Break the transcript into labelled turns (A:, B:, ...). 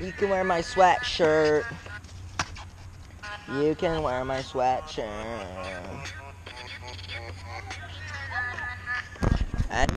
A: You can wear my sweatshirt. You can wear my sweatshirt.